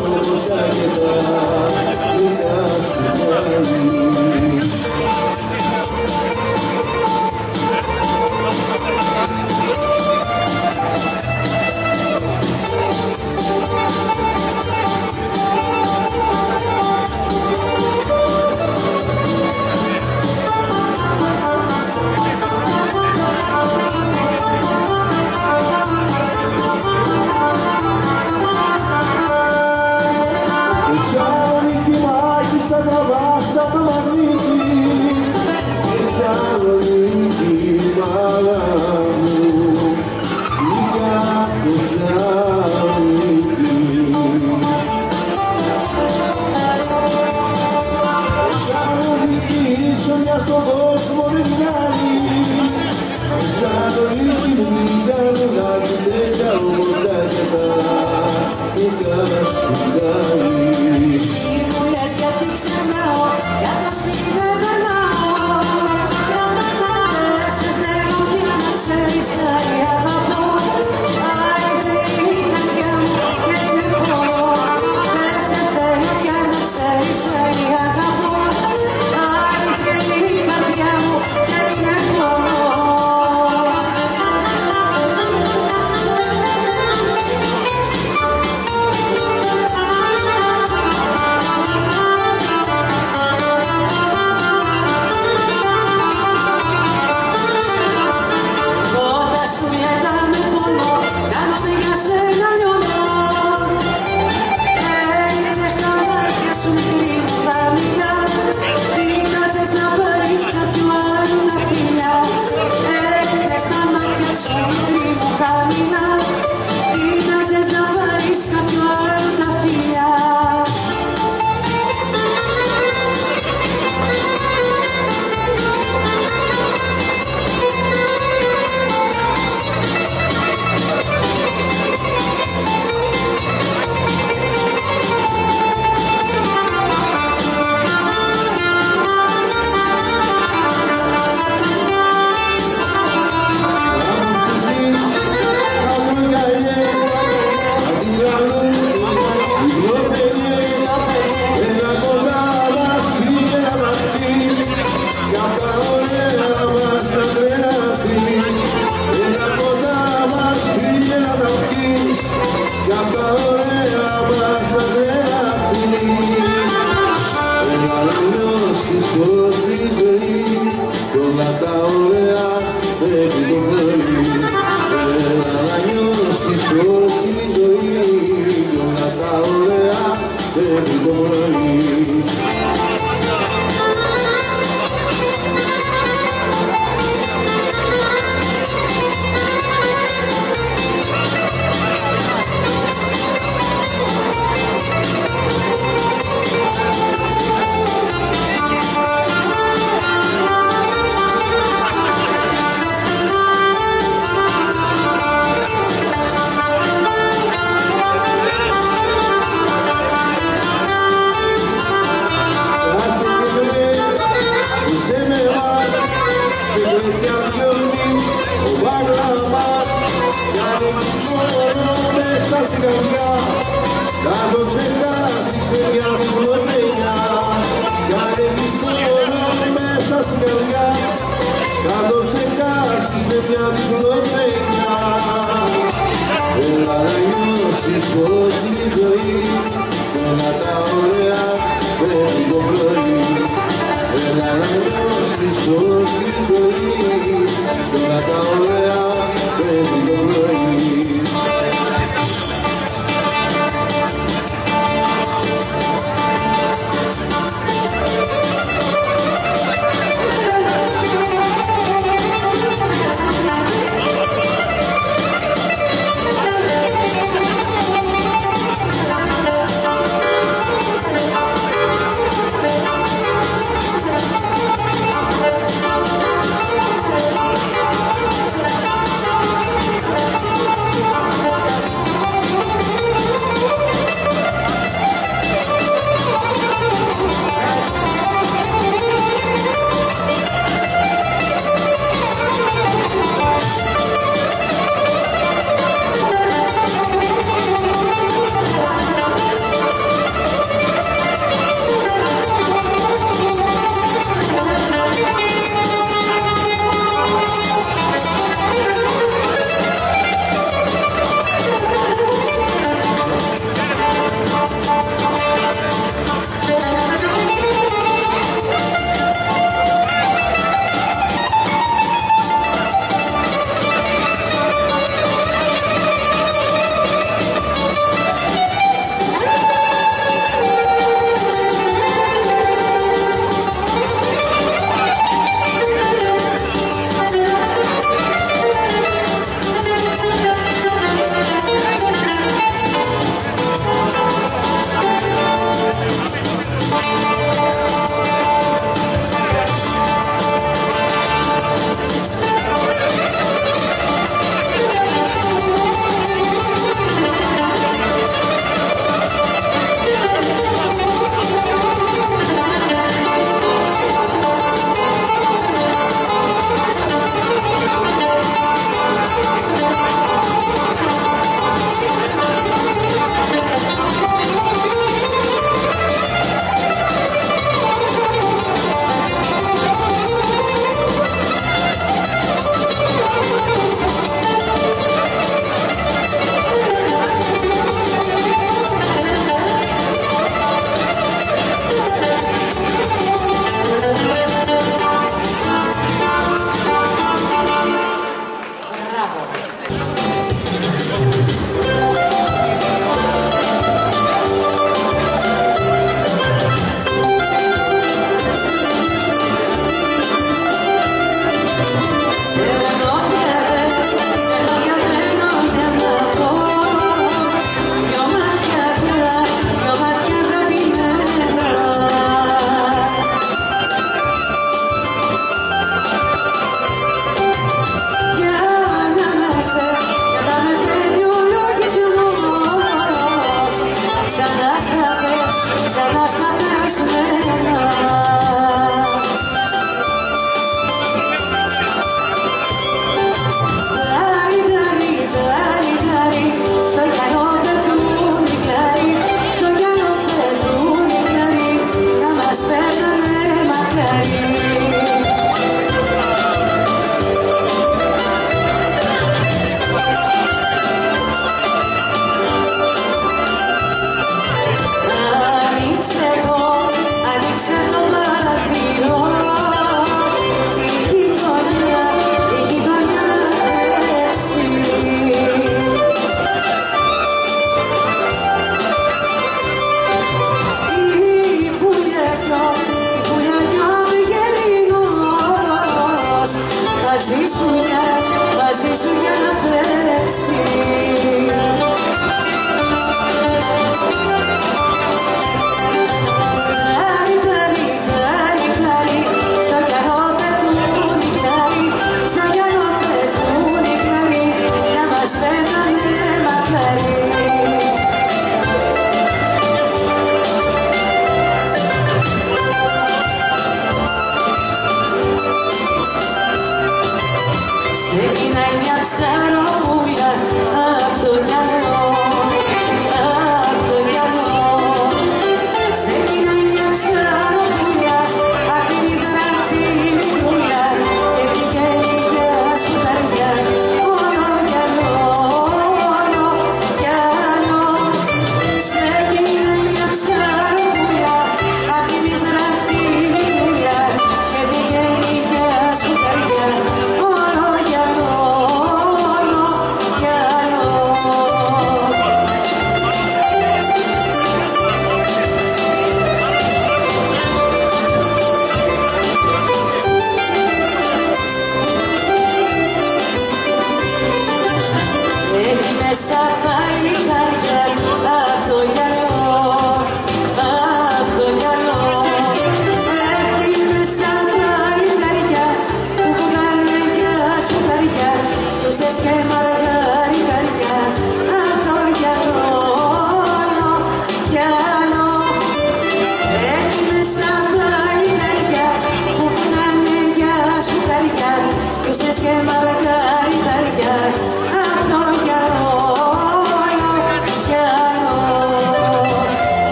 不再见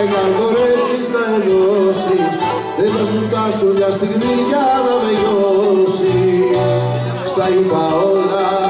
και κι αν μπορέσεις να ενώσεις. Δεν θα σου φτάσουν μια στιγμή για να με νιώσεις. Στα είπα όλα